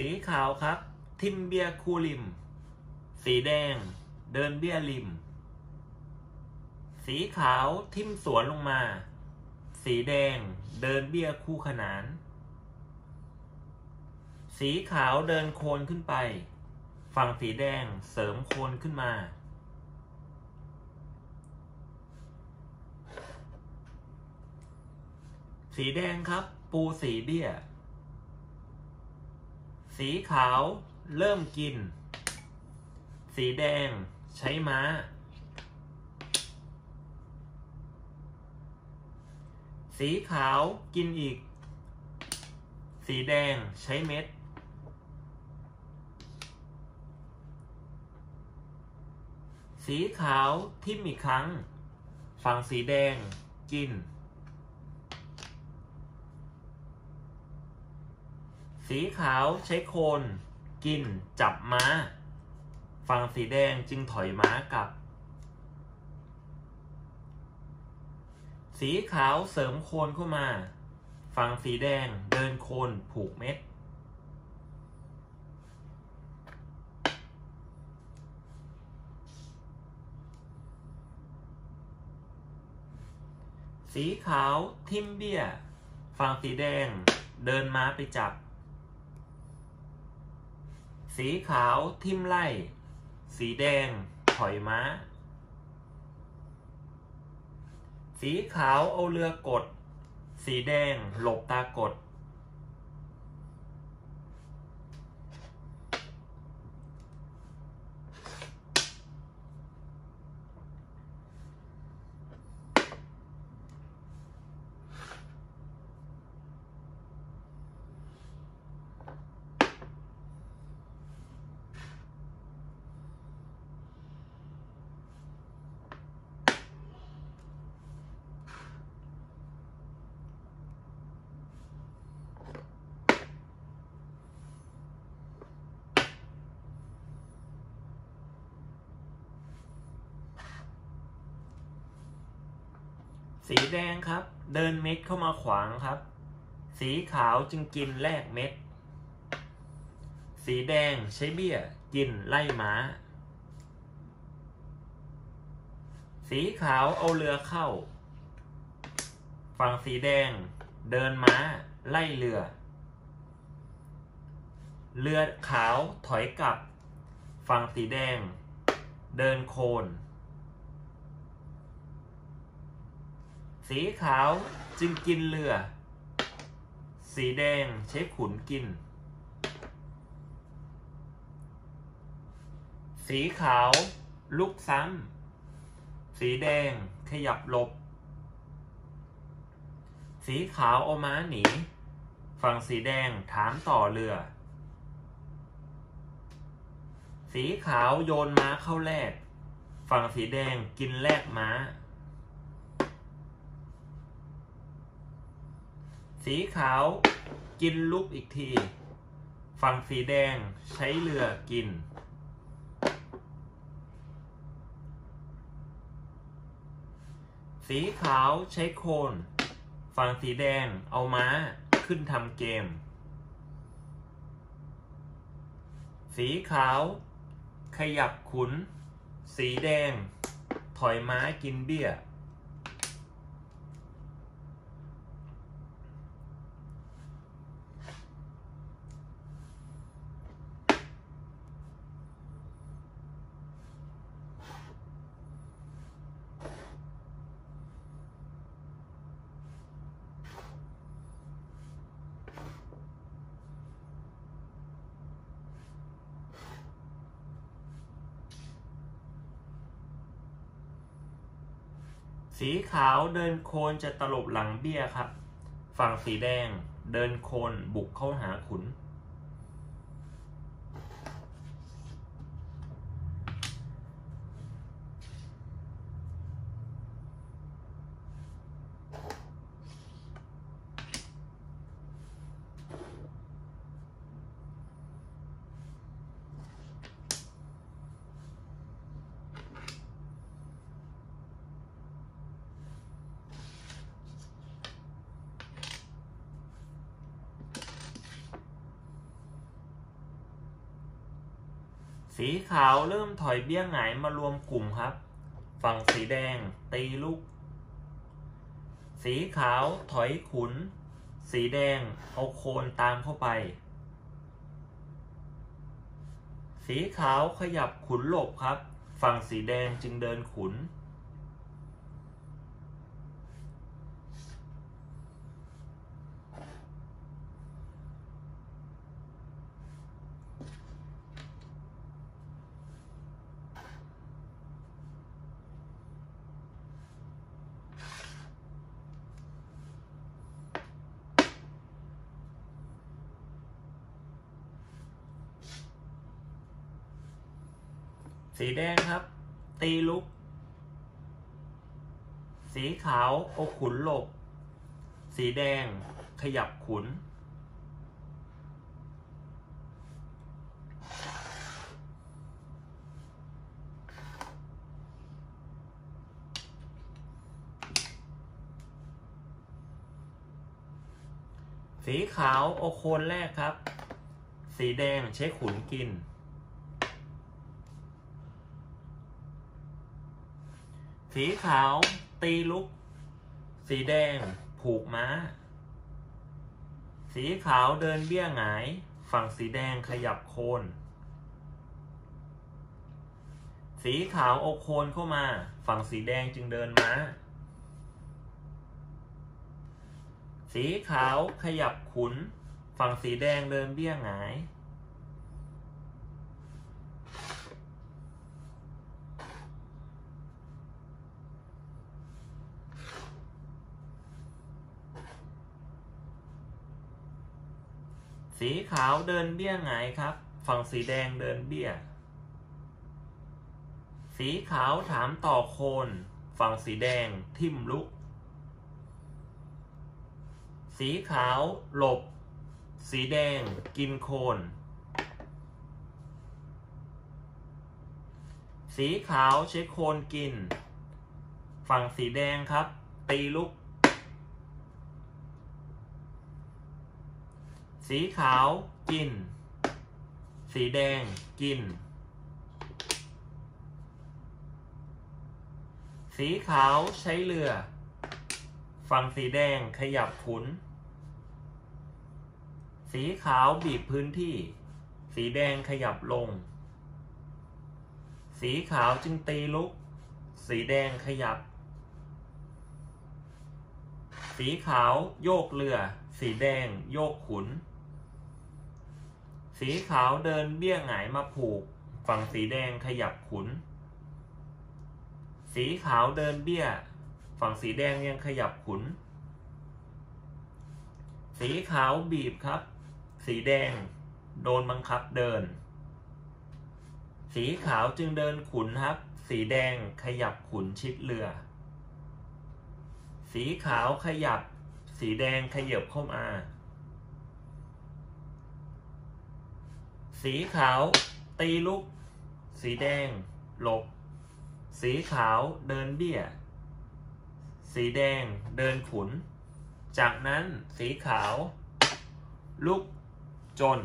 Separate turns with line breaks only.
สีขาวครับ ทิมเบียคูริม สีแดง เดินเบี้ยริม สีขาวทิมสวนลงมา สีแดง เดินเบี้ยคู่ขนาน สีขาวเดินโคนขึ้นไป ฝั่งสีแดงเสริมโคนขึ้นมา สีแดงครับ ปูสีเบี้ย สีขาวเริ่มกิน สีแดงใช้ม้า สีขาวกินอีก สีแดงใช้เม็ด สีขาวทิ่มอีกครั้ง ฝั่งสีแดงกิน สีขาวใช้โคนกินจับม้า ฝั่งสีแดงจึงถอยม้ากลับ สีขาวเสริมโคนเข้ามา ฝั่งสีแดงเดินโคนผูกเม็ด สีขาวทิมเบี้ย ฝั่งสีแดงเดินม้าไปจับ สีขาวทิมไล่ สีแดงถอยม้า สีขาวเอาเรือกด สีแดงหลบตากด สีแดงครับ เดินเม็ดเข้ามาขวางครับ สีขาวจึงกินแลกเม็ด สีแดงใช้เบี้ยกินไล่ม้า สีขาวเอาเรือเข้า ฝั่งสีแดง เดินม้าไล่เรือ เรือขาวถอยกลับ ฝั่งสีแดง เดินโคน สีขาวจึงกินเรือ สีแดงใช้ขุนกิน สีขาวลุกซ้ำ สีแดงขยับหลบ สีขาวเอาม้าหนี ฝั่งสีแดงถามต่อเรือ สีขาวโยนม้าเข้าแลกฝั่งสีแดงกินแลกม้า สีขาวกินลุกอีกที ฝั่งสีแดงใช้เรือกิน สีขาวใช้โคน ฝั่งสีแดงเอาม้าขึ้นทำเกม สีขาวขยับขุน สีแดง ถอยม้ากินเบี้ย สีขาวเดินโคนจะตลบหลังเบี้ยครับ ฝั่งสีแดงเดินโคนบุกเข้าหาขุน สีขาวเริ่มถอยเบี้ยงหงายมารวมกลุ่มครับ ฝั่งสีแดงตีลูก สีขาวถอยขุน สีแดงเอาโคนตามเข้าไป สีขาวขยับขุนหลบครับ ฝั่งสีแดงจึงเดินขุน สีแดงครับ ตีลุก สีขาวเอขุนหลบ สีแดงขยับขุน สีขาวเอโคนแรกครับ สีแดงใช้ขุนกิน สีขาว ตีลุก สีแดง ผูกม้า สีขาวเดินเบี้ยหงาย ฝั่งสีแดงขยับโคน สีขาวเอาโคนเข้ามา ฝั่งสีแดงจึงเดินม้า สีขาวขยับขุน ฝั่งสีแดงเดินเบี้ยหงาย สีขาวเดินเบี้ยหงายครับ ฝั่งสีแดงเดินเบี้ย สีขาวถามต่อโคน ฝั่งสีแดงทิ่มลุก สีขาวหลบ สีแดงกินโคน สีขาวใช้โคนกิน ฝั่งสีแดงครับ ตีลุก สีขาวกิน สีแดงกิน สีขาวใช้เรือ ฝั่งสีแดงขยับขุน สีขาวบีบพื้นที่ สีแดงขยับลง สีขาวจึงตีลุก สีแดงขยับ สีขาวโยกเรือ สีแดงโยกขุน สีขาวเดินเบี้ยงหงายมาผูก ฝั่งสีแดงขยับขุน สีขาวเดินเบี้ย ฝั่งสีแดงยังขยับขุน สีขาวบีบครับ สีแดงโดนบังคับเดิน สีขาวจึงเดินขุนครับ สีแดงขยับขุนชิดเรือ สีขาวขยับ สีแดงขยับเข้ามา สีขาว ตีลุก สีแดง หลบ สีขาวเดินเบี้ย สีแดงเดินขุน จากนั้นสีขาว ลุกจน